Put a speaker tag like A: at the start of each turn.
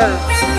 A: É.